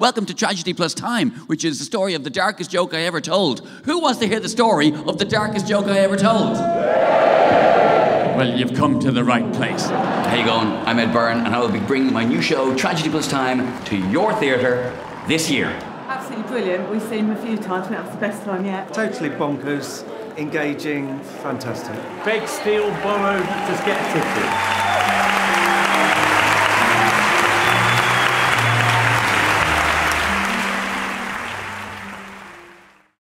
Welcome to Tragedy Plus Time, which is the story of the darkest joke I ever told. Who wants to hear the story of the darkest joke I ever told? Well, you've come to the right place. How you going? I'm Ed Byrne, and I will be bringing my new show, Tragedy Plus Time, to your theatre this year. Absolutely brilliant. We've seen him a few times, and that's the best time yet. Totally bonkers, engaging, fantastic. Beg, steal borrow, just get a ticket.